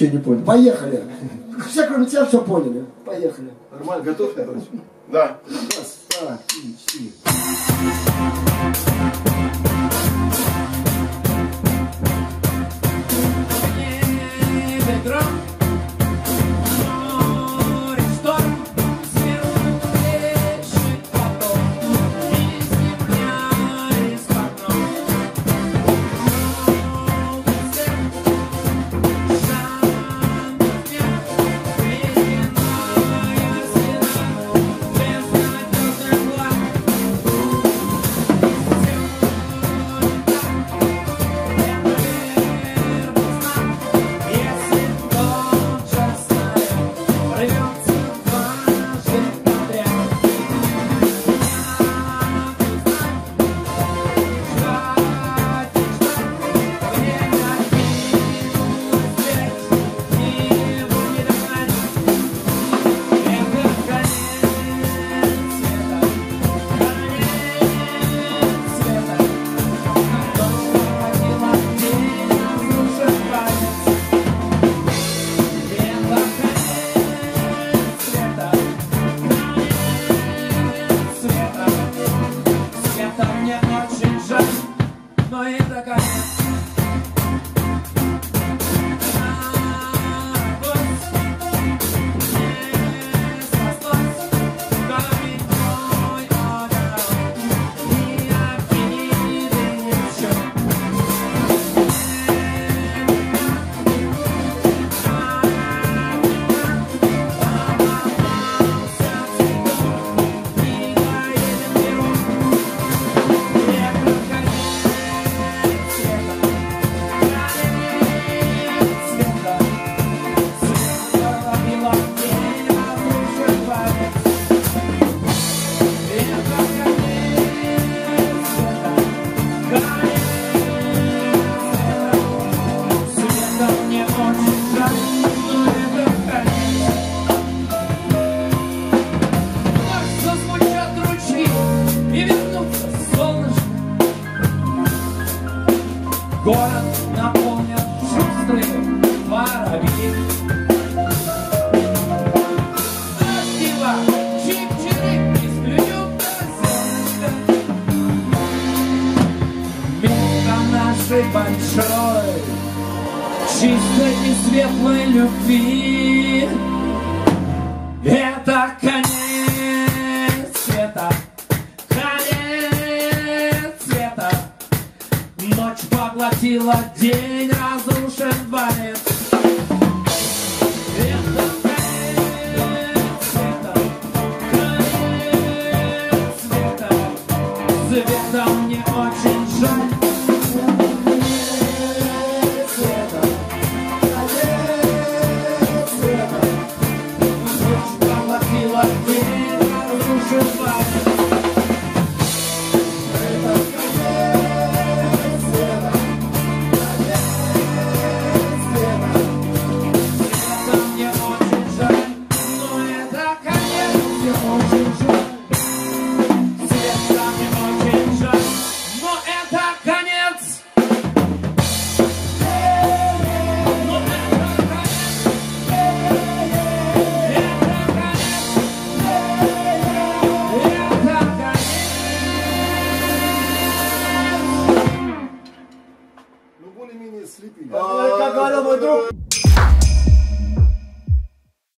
Че не понял? Поехали. Все, кроме тебя, все поняли. Поехали. Нормально, готов, короче? Да. Раз, два, три, четыре. I got Город наполнен шустрые воробьи. Нашей большой, чистой и светлой любви. захватила день, разрушен дворец. Filho. Olha que agora mandou.